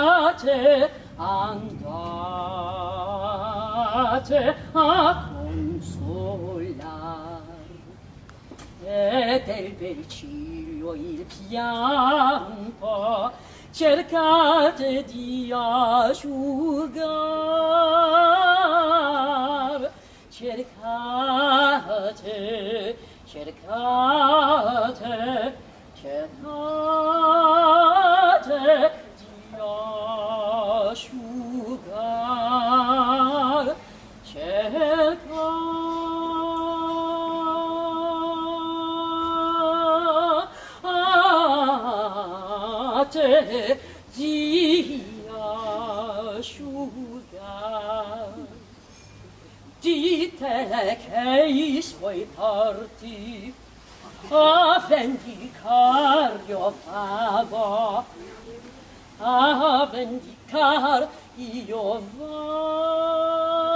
andate andate a consolar e del bel ciglio il pianto cercate di asciugar. Cercate cercate cercate te dia shuga ti te ke is voi parti a vendi car io favo a vendi io favo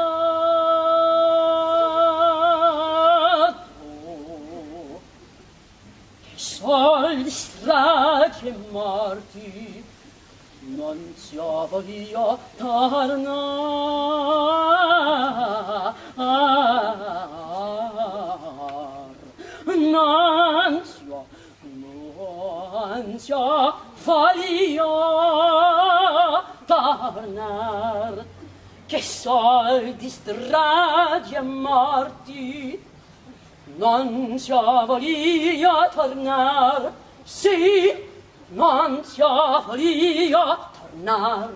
alls strage morti. Non sia voglio tornar non sia non sia voglio tornar. Che sol di strage morti. Non sia voglio tornar sì, non sia volia tornar.